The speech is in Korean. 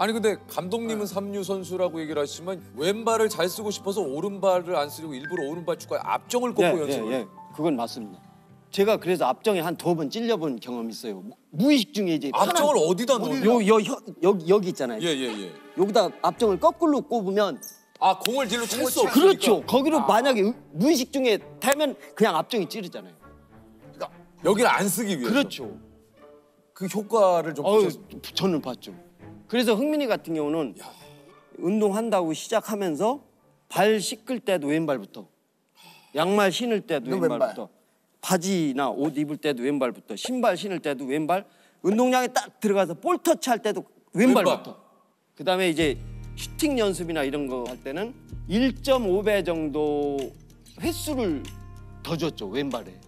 아니 근데 감독님은 삼류 선수라고 얘기를 하시지만 왼발을 잘 쓰고 싶어서 오른발을 안 쓰려고 일부러 오른발 축구에 앞정을 꺾고 예, 연습을. 예, 예. 그건 맞습니다. 제가 그래서 앞정에 한 두 번 찔려본 경험이 있어요. 무- 무의식 중에 이제 앞정을 어디다 넣어요? 요, 요, 혀- 여기 여기 있잖아요. 예, 예, 예. 여기다 앞정을 거꾸로 꼽으면 아 공을 뒤로 찼어. 그렇죠. 그러니까. 거기로 만약에 의- 무의식 중에 타면 그냥 앞정이 찌르잖아요. 여기를 안 쓰기 위해서. 그렇죠. 그 효과를 좀 어유 보셨어요. 저는 봤죠. 그래서 흥민이 같은 경우는 운동한다고 시작하면서 발 씻을 때도 왼발부터, 양말 신을 때도 왼발. 왼발부터, 바지나 옷 입을 때도 왼발부터, 신발 신을 때도 왼발, 운동장에 딱 들어가서 볼 터치 할 때도 왼발부터. 왼발. 그다음에 이제 슈팅 연습이나 이런 거 할 때는 1.5배 정도 횟수를 더 줬죠 왼발에.